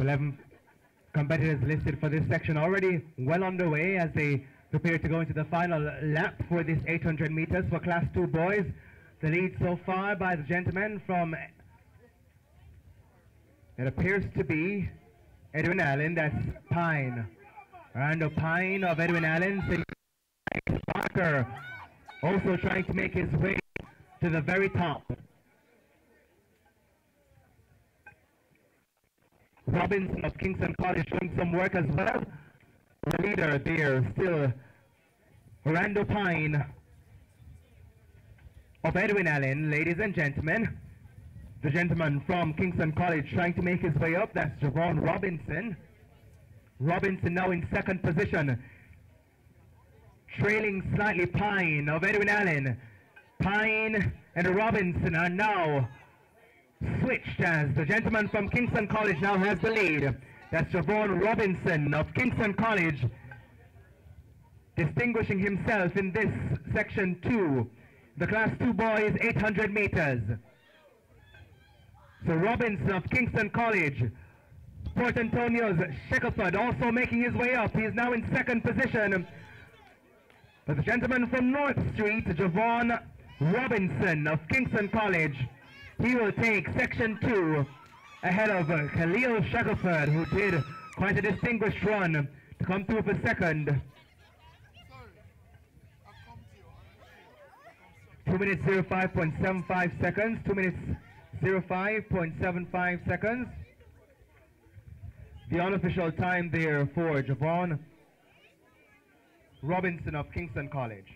11 um, competitors listed for this section already well underway as they prepare to go into the final lap for this 800 meters for class 2 boys. The lead so far by the gentleman from it appears to be Edwin Allen, that's Pine. Orando Pine of Edwin Allen, Barker also trying to make his way to the very top. Robinson of Kingston College showing some work as well. The leader there still Orando Pine of Edwin Allen, ladies and gentlemen. The gentleman from Kingston College trying to make his way up, that's Jevonne Robinson. Robinson now in second position. Trailing slightly Pine of Edwin Allen. Pine and Robinson are now switched as the gentleman from Kingston College now has the lead. That's Jevonne Robinson of Kingston College distinguishing himself in this section 2, the class 2 boys 800 meters. So Robinson of Kingston College, Port Antonio's Shackleford also making his way up. He is now in second position. But the gentleman from North Street, Jevonne Robinson of Kingston College, he will take section 2 ahead of Kaleel Shackleford, who did quite a distinguished run to come through for second. 2 minutes 05.75 seconds, 2 minutes 05.75 seconds. The unofficial time there for Jevonne Robinson of Kingston College.